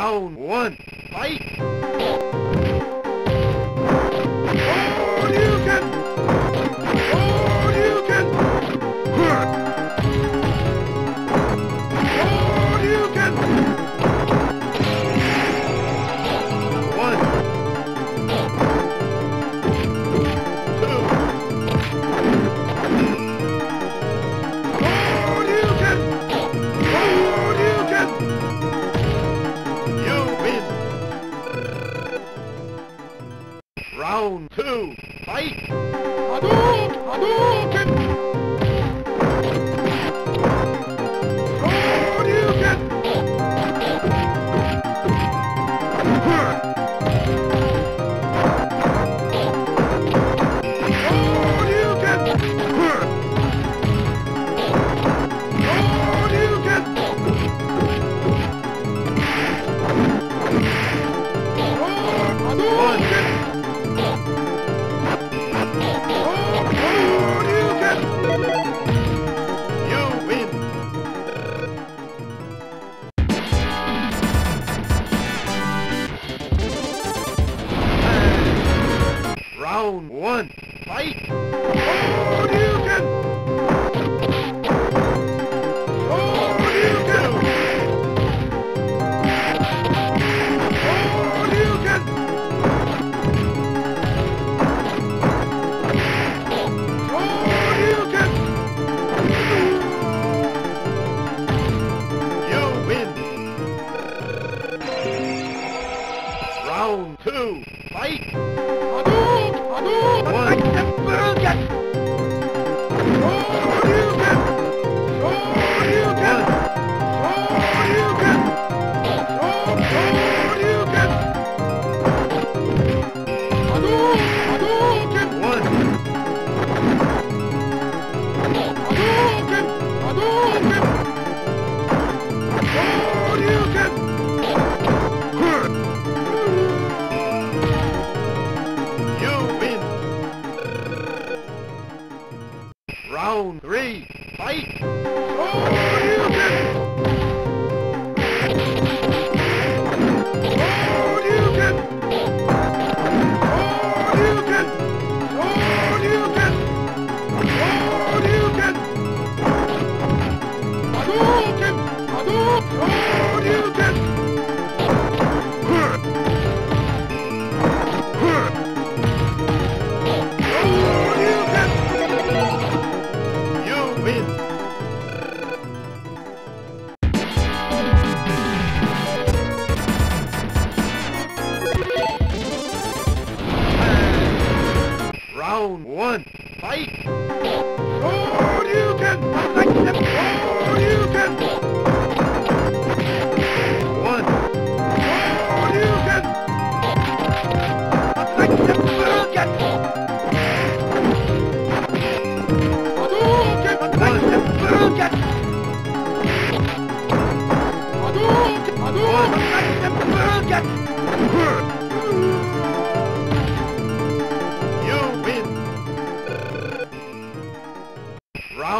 Round one, fight!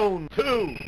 Zone 2.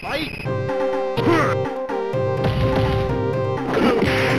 fight!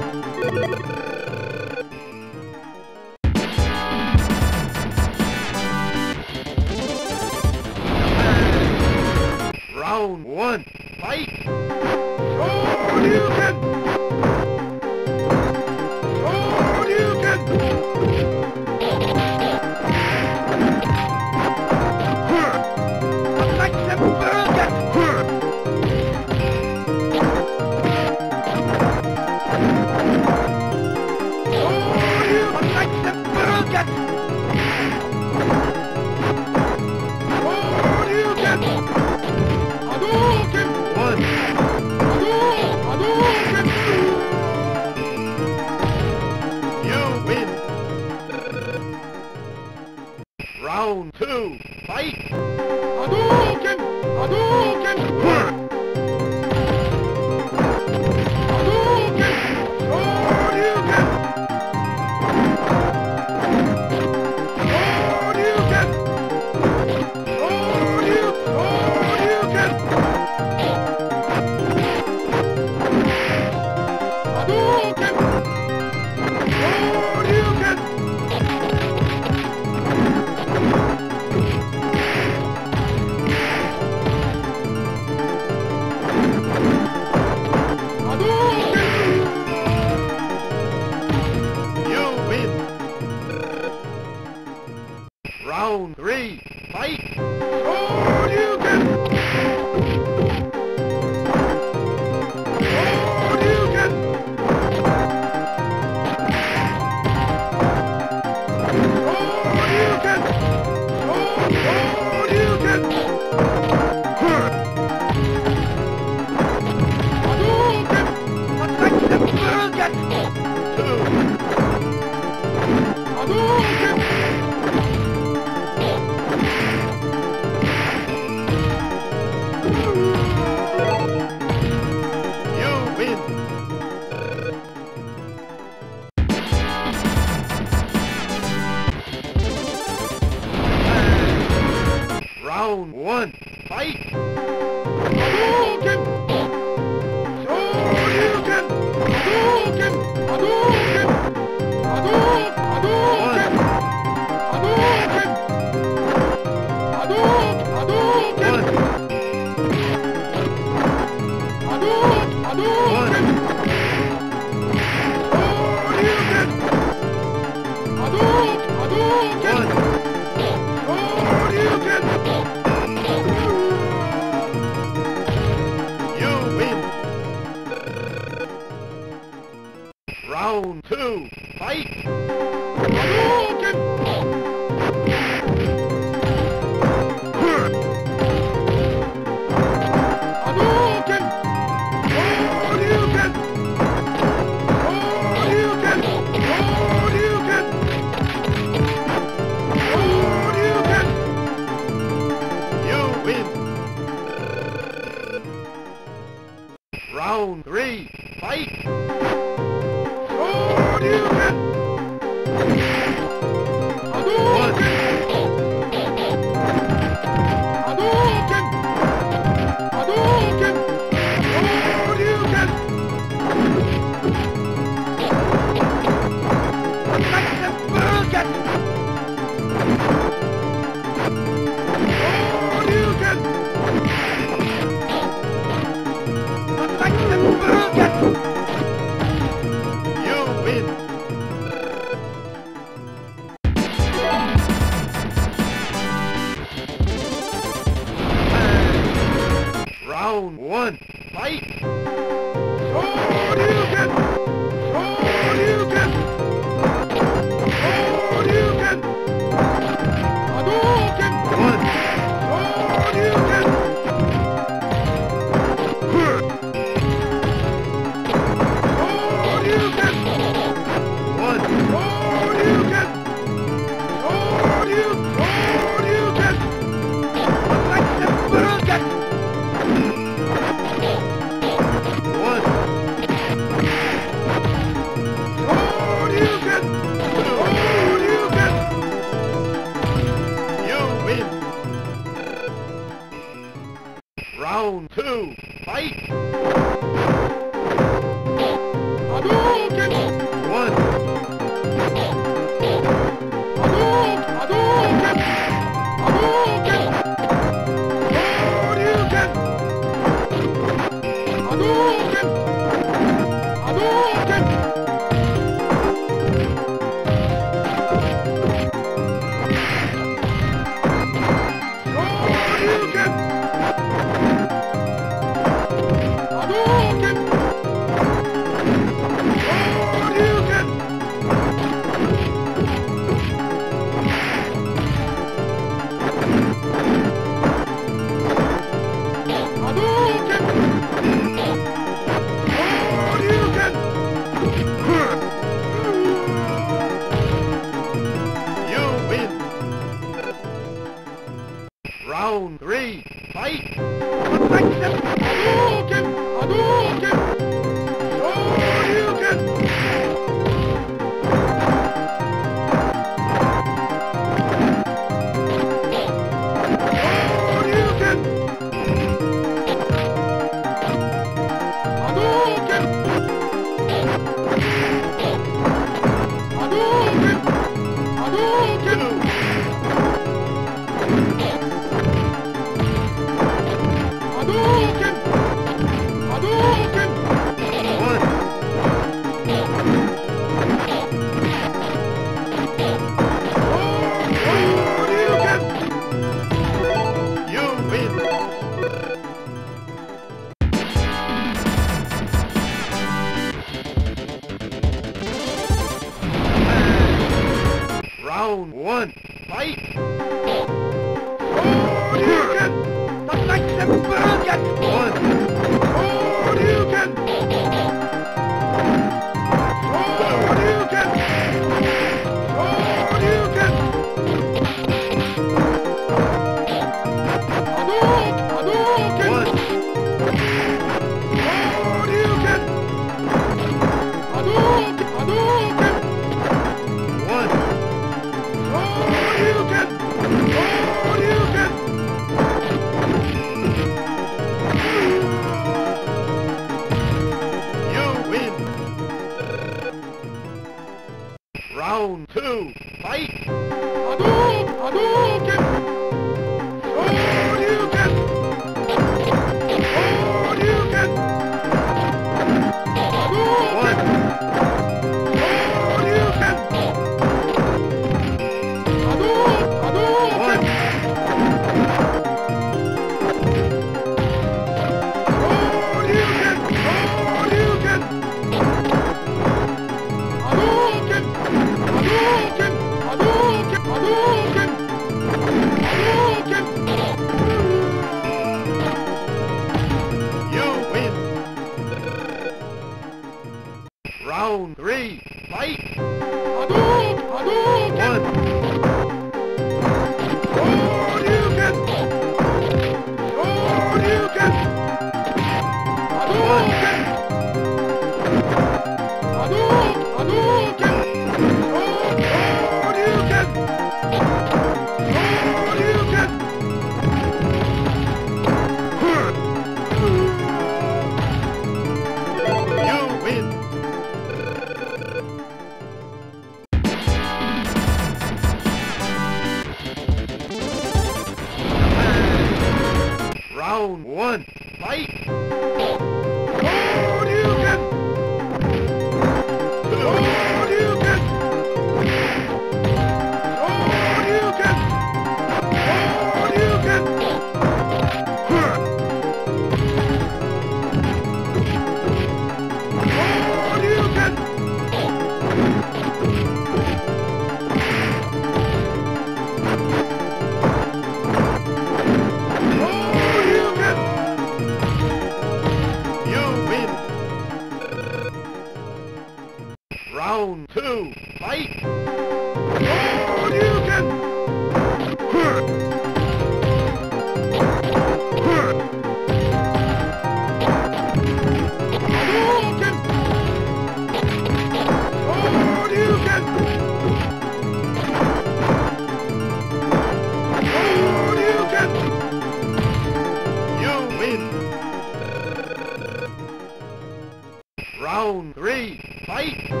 fight!